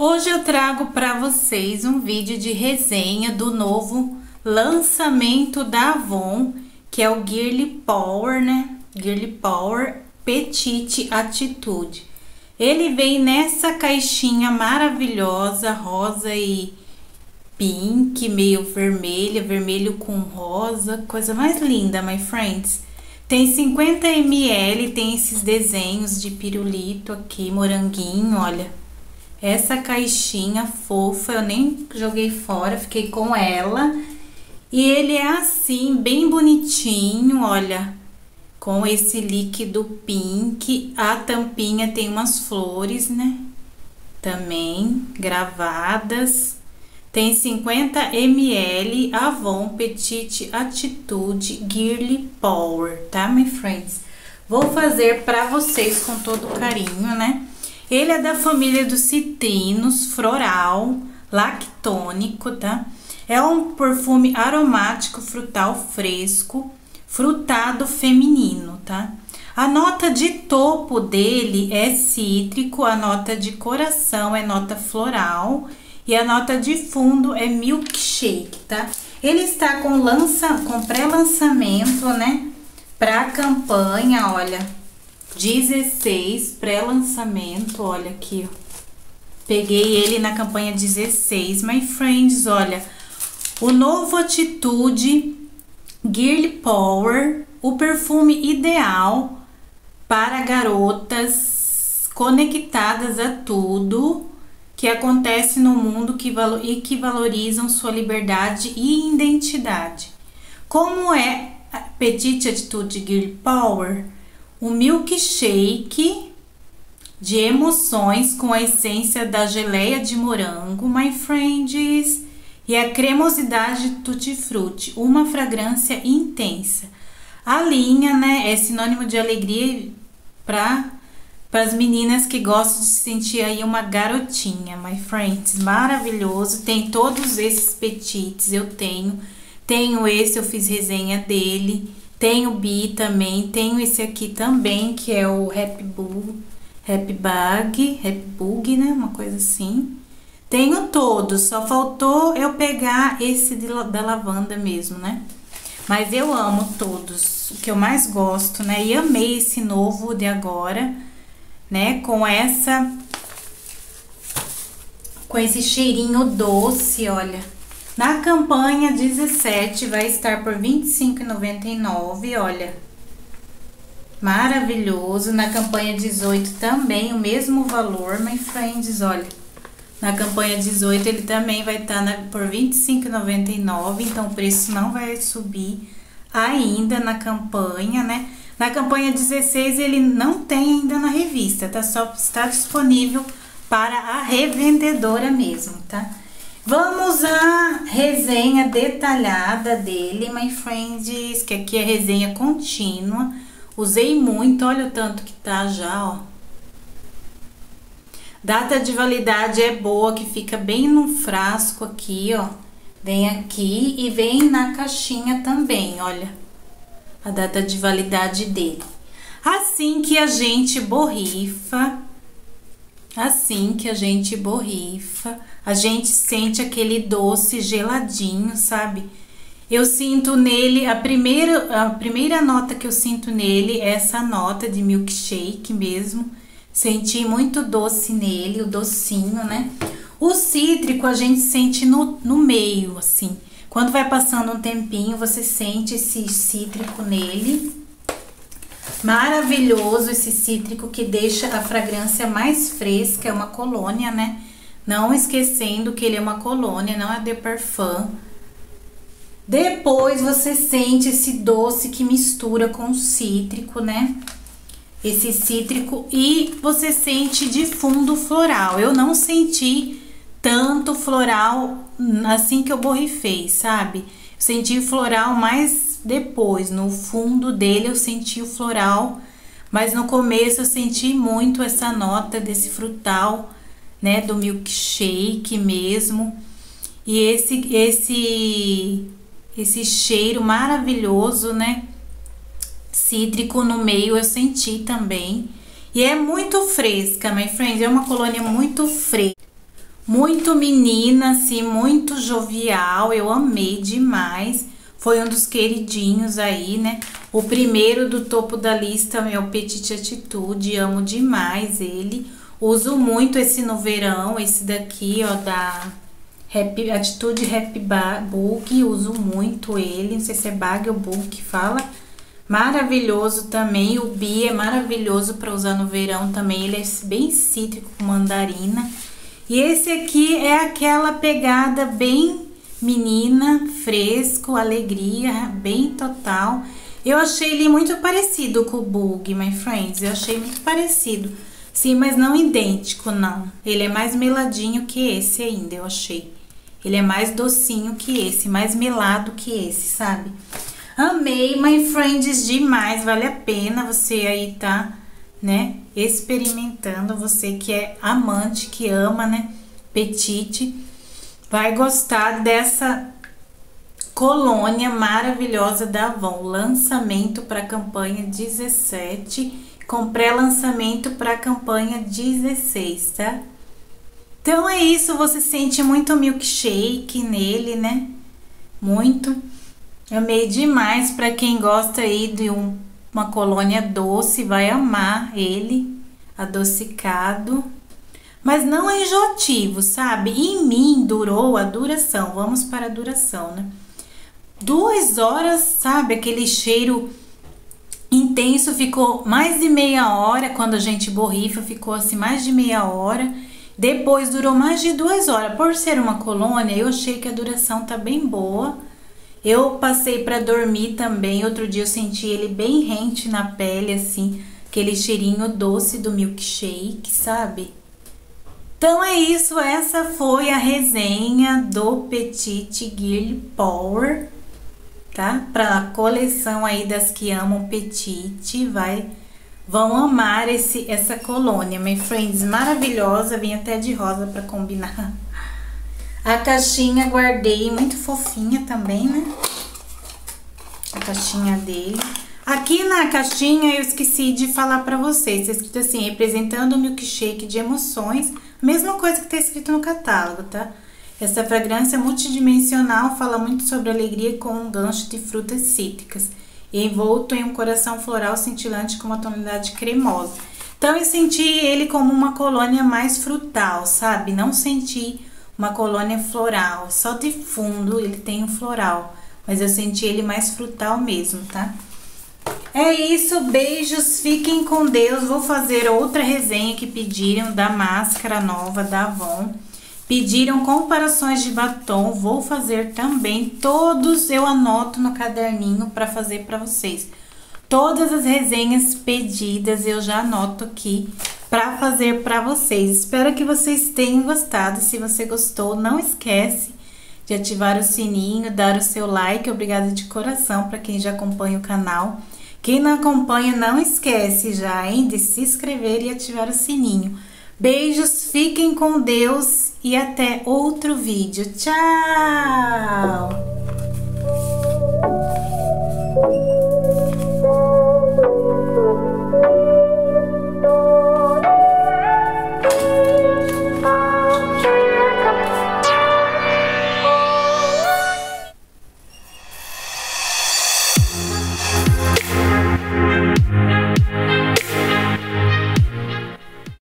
Hoje eu trago para vocês um vídeo de resenha do novo lançamento da Avon, que é o Girly Power, né? Girly Power Petite Attitude. Ele vem nessa caixinha maravilhosa, rosa e pink, meio vermelha, vermelho com rosa, coisa mais linda, my friends. Tem 50 ml, tem esses desenhos de pirulito aqui, moranguinho, olha essa caixinha fofa, eu nem joguei fora, fiquei com ela. E ele é assim, bem bonitinho, olha, com esse líquido pink. A tampinha tem umas flores, né? Também gravadas. Tem 50 ml Avon Petite Attitude Girly Power, tá, my friends? Vou fazer para vocês com todo carinho, né? Ele é da família dos citrinos, floral, lactônico, tá? É um perfume aromático frutal fresco, frutado feminino, tá? A nota de topo dele é cítrico, a nota de coração é nota floral e a nota de fundo é milkshake, tá? Ele está com lança, com pré-lançamento, né? Pra campanha, olha, 16 pré-lançamento, olha aqui, ó. Peguei ele na campanha 16, my friends, olha. O novo Atitude Girl Power, o perfume ideal para garotas conectadas a tudo que acontece no mundo que e que valorizam sua liberdade e identidade. Como é Petite Atitude Girl Power? Um milkshake de emoções com a essência da geleia de morango, my friends, e a cremosidade tutti frutti, uma fragrância intensa. A linha, né, é sinônimo de alegria para para as meninas que gostam de se sentir aí uma garotinha, my friends, maravilhoso. Tem todos esses petites, eu tenho. Tenho esse, eu fiz resenha dele. Tenho Bi também, tenho esse aqui também, que é o Happy Bug, Happy Bug, Happy Bug, né? Uma coisa assim. Tenho todos, só faltou eu pegar esse de, da lavanda mesmo, né? Mas eu amo todos, o que eu mais gosto, né? E amei esse novo de agora, né? Com essa... Com esse cheirinho doce, olha. Na campanha 17 vai estar por R$ 25,99, olha. Maravilhoso. Na campanha 18 também o mesmo valor, my friends, olha. Na campanha 18 ele também vai estar na, por R$ 25,99, então o preço não vai subir ainda na campanha, né? Na campanha 16 ele não tem ainda na revista, tá? Só está disponível para a revendedora mesmo, tá? Vamos à resenha detalhada dele, my friends, que aqui é resenha contínua. Usei muito, olha o tanto que tá já, ó. Data de validade é boa, que fica bem no frasco aqui, ó. Vem aqui e vem na caixinha também, olha. A data de validade dele. Assim que a gente borrifa, assim que a gente borrifa, a gente sente aquele doce geladinho, sabe? Eu sinto nele, a primeira, a primeira nota que eu sinto nele é essa nota de milkshake mesmo. Senti muito doce nele, o docinho, né? O cítrico a gente sente no, no meio, assim. Quando vai passando um tempinho, você sente esse cítrico nele. Maravilhoso esse cítrico que deixa a fragrância mais fresca, é uma colônia, né? Não esquecendo que ele é uma colônia, não é de parfum. Depois você sente esse doce que mistura com o cítrico, né? Esse cítrico e você sente de fundo floral. Eu não senti tanto floral assim que eu borrifei, sabe? Eu senti floral mais depois, no fundo dele eu senti o floral, mas no começo eu senti muito essa nota desse frutal né, do milkshake mesmo. E esse esse esse cheiro maravilhoso, né? Cítrico no meio eu senti também. E é muito fresca, my friends, é uma colônia muito fresca. Muito menina, assim, muito jovial. Eu amei demais. Foi um dos queridinhos aí, né? O primeiro do topo da lista o Petit Atitude. Amo demais ele. Uso muito esse no verão. Esse daqui, ó, da Happy, Atitude Happy Book. Uso muito ele. Não sei se é bag ou book que fala. Maravilhoso também. O Bi é maravilhoso para usar no verão também. Ele é bem cítrico com mandarina. E esse aqui é aquela pegada bem menina, fresco, alegria, bem total. Eu achei ele muito parecido com o Bug, my friends. Eu achei muito parecido. Sim, mas não idêntico, não. Ele é mais meladinho que esse ainda, eu achei. Ele é mais docinho que esse, mais melado que esse, sabe? Amei, my friends, demais. Vale a pena você aí tá né? Experimentando, você que é amante, que ama, né? Petite, vai gostar dessa colônia maravilhosa da Avon. Lançamento para a campanha 17, com pré-lançamento para a campanha 16, tá? Então é isso, você sente muito milkshake nele, né? Muito. Amei demais para quem gosta aí de um uma colônia doce, vai amar ele, adocicado. Mas não é enjoativo, sabe? Em mim durou a duração. Vamos para a duração, né? Duas horas, sabe? Aquele cheiro intenso ficou mais de meia hora. Quando a gente borrifa, ficou assim mais de meia hora. Depois durou mais de duas horas. Por ser uma colônia, eu achei que a duração tá bem boa. Eu passei para dormir também. Outro dia eu senti ele bem rente na pele, assim, aquele cheirinho doce do milkshake, sabe? Então é isso, essa foi a resenha do Petit Girl Power, tá? Para a coleção aí das que amam Petit, vai vão amar esse essa colônia, my friends, maravilhosa, vem até de rosa para combinar. A caixinha guardei, muito fofinha também, né? A caixinha dele. Aqui na caixinha eu esqueci de falar pra vocês, tá escrito assim, representando o milkshake de emoções, mesma coisa que tá escrito no catálogo, tá? Essa fragrância multidimensional fala muito sobre alegria com um gancho de frutas cítricas, envolto em um coração floral cintilante com uma tonalidade cremosa. Então eu senti ele como uma colônia mais frutal, sabe? Não senti uma colônia floral, só de fundo ele tem um floral, mas eu senti ele mais frutal mesmo, tá? É isso, beijos, fiquem com Deus. Vou fazer outra resenha que pediram da máscara nova da Avon. Pediram comparações de batom, vou fazer também. Todos eu anoto no caderninho para fazer para vocês. Todas as resenhas pedidas eu já anoto aqui para fazer para vocês. Espero que vocês tenham gostado. Se você gostou, não esquece de ativar o sininho, dar o seu like. Obrigada de coração para quem já acompanha o canal. Quem não acompanha, não esquece já, hein, de se inscrever e ativar o sininho. Beijos, fiquem com Deus e até outro vídeo. Tchau!